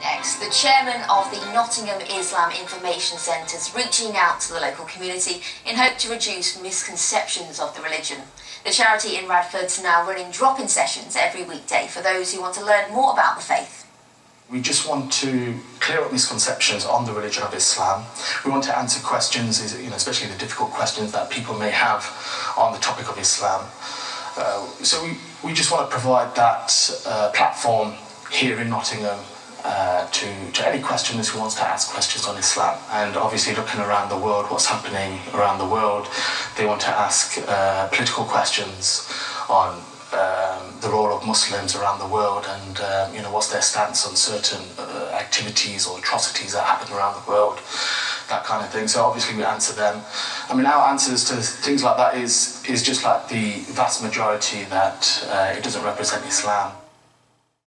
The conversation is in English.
Next, the chairman of the Nottingham Islam Information Centre is reaching out to the local community in hope to reduce misconceptions of the religion. The charity in Radford's now running drop-in sessions every weekday for those who want to learn more about the faith. We just want to clear up misconceptions on the religion of Islam. We want to answer questions, you know, especially the difficult questions that people may have on the topic of Islam. Uh, so we, we just want to provide that uh, platform here in Nottingham uh, to, to any questioners who wants to ask questions on Islam. And obviously looking around the world, what's happening around the world, they want to ask uh, political questions on um, the role of Muslims around the world and um, you know what's their stance on certain uh, activities or atrocities that happen around the world that kind of thing. So obviously we answer them. I mean our answers to things like that is is just like the vast majority that uh, it doesn't represent Islam